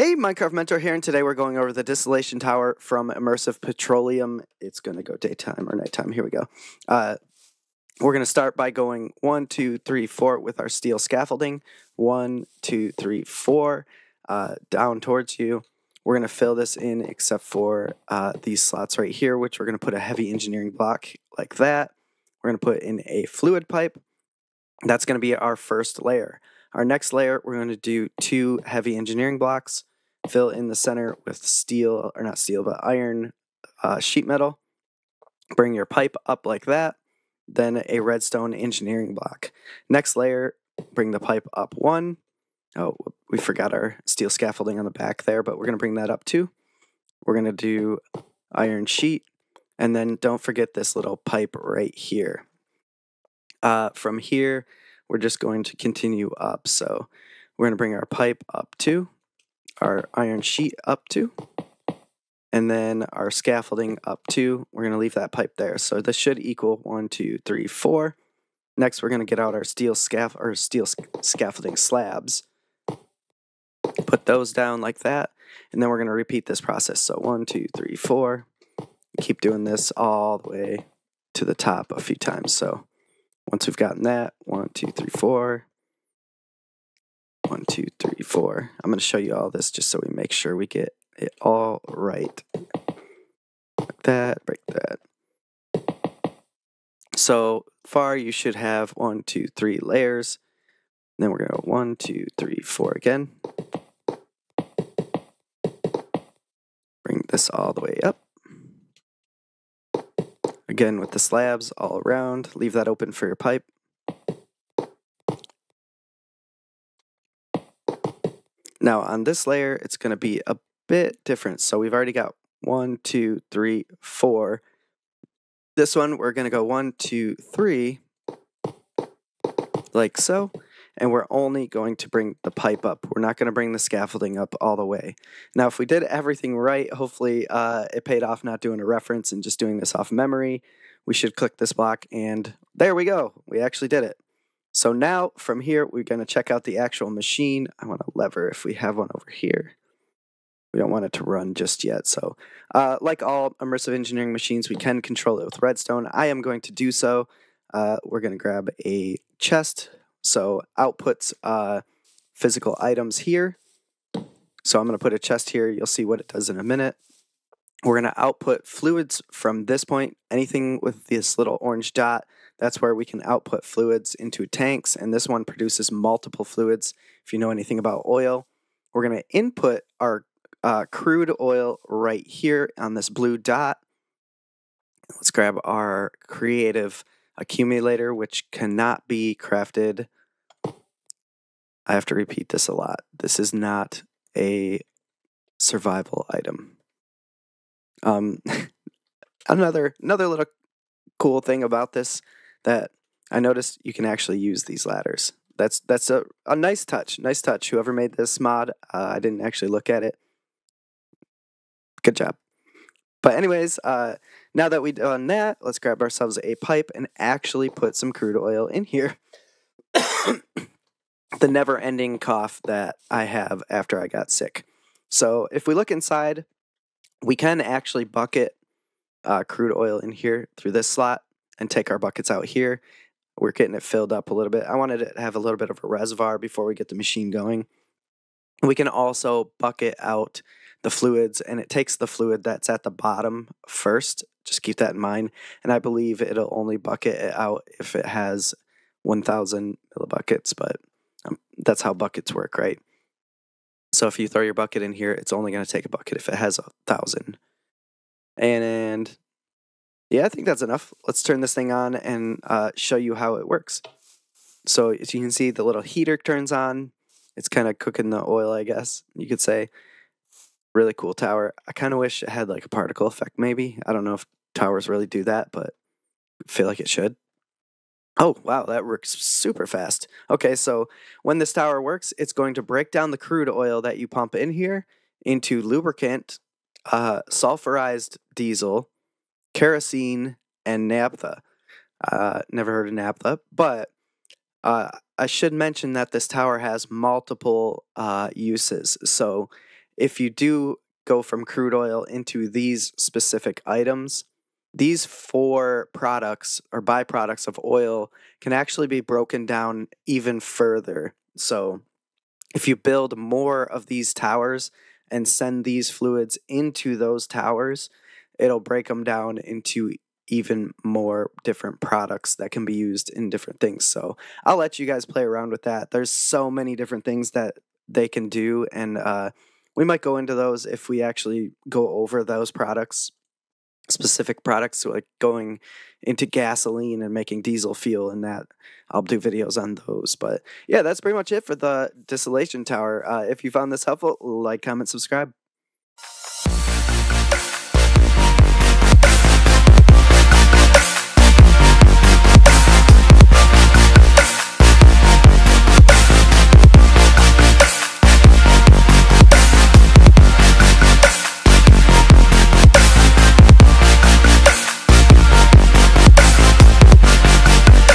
Hey, Minecraft Mentor here, and today we're going over the distillation tower from Immersive Petroleum. It's going to go daytime or nighttime. Here we go. Uh, we're going to start by going one, two, three, four with our steel scaffolding. One, two, three, four, uh, down towards you. We're going to fill this in except for uh, these slots right here, which we're going to put a heavy engineering block like that. We're going to put in a fluid pipe. That's going to be our first layer. Our next layer, we're going to do two heavy engineering blocks, fill in the center with steel, or not steel, but iron uh, sheet metal. Bring your pipe up like that, then a redstone engineering block. Next layer, bring the pipe up one. Oh, we forgot our steel scaffolding on the back there, but we're going to bring that up too. We're going to do iron sheet, and then don't forget this little pipe right here. Uh, from here, we're just going to continue up. So we're going to bring our pipe up to, our iron sheet up to, and then our scaffolding up to. We're going to leave that pipe there. So this should equal one, two, three, four. Next, we're going to get out our steel scaff or steel scaffolding slabs. Put those down like that, and then we're going to repeat this process. So one, two, three, four. Keep doing this all the way to the top a few times. So once we've gotten that, one, two, three, four. One, two, three, four. I'm going to show you all this just so we make sure we get it all right. Like that, break that. So far, you should have one, two, three layers. Then we're going to go one, two, three, four again. Bring this all the way up. Again, with the slabs all around, leave that open for your pipe. Now on this layer, it's going to be a bit different. So we've already got one, two, three, four. This one, we're going to go one, two, three, like so and we're only going to bring the pipe up. We're not going to bring the scaffolding up all the way. Now, if we did everything right, hopefully uh, it paid off not doing a reference and just doing this off memory. We should click this block and there we go. We actually did it. So now from here, we're going to check out the actual machine. I want a lever if we have one over here. We don't want it to run just yet. So uh, like all immersive engineering machines, we can control it with redstone. I am going to do so. Uh, we're going to grab a chest so outputs uh, physical items here. So I'm going to put a chest here. You'll see what it does in a minute. We're going to output fluids from this point. Anything with this little orange dot, that's where we can output fluids into tanks. And this one produces multiple fluids. If you know anything about oil, we're going to input our uh, crude oil right here on this blue dot. Let's grab our creative accumulator, which cannot be crafted. I have to repeat this a lot. This is not a survival item. Um, another another little cool thing about this that I noticed you can actually use these ladders. That's that's a, a nice touch. Nice touch. Whoever made this mod, uh, I didn't actually look at it. Good job. But anyways, uh, now that we've done that, let's grab ourselves a pipe and actually put some crude oil in here. the never ending cough that I have after I got sick. So if we look inside, we can actually bucket uh, crude oil in here through this slot and take our buckets out here. We're getting it filled up a little bit. I wanted to have a little bit of a reservoir before we get the machine going. We can also bucket out the fluids and it takes the fluid that's at the bottom first. Just keep that in mind. And I believe it'll only bucket it out if it has 1000 millibuckets, but um, that's how buckets work, right? So if you throw your bucket in here, it's only going to take a bucket if it has a thousand. And yeah, I think that's enough. Let's turn this thing on and uh, show you how it works. So as you can see, the little heater turns on. It's kind of cooking the oil, I guess you could say really cool tower. I kind of wish it had like a particle effect, maybe. I don't know if towers really do that, but I feel like it should. Oh, wow, that works super fast. Okay, so when this tower works, it's going to break down the crude oil that you pump in here into lubricant, uh, sulfurized diesel, kerosene, and naphtha. Uh, never heard of naphtha, but uh, I should mention that this tower has multiple uh, uses. So if you do go from crude oil into these specific items, these four products or byproducts of oil can actually be broken down even further. So, if you build more of these towers and send these fluids into those towers, it'll break them down into even more different products that can be used in different things. So I'll let you guys play around with that. There's so many different things that they can do, and uh, we might go into those if we actually go over those products, specific products, like going into gasoline and making diesel fuel, and that I'll do videos on those. But yeah, that's pretty much it for the distillation tower. Uh, if you found this helpful, like, comment, subscribe.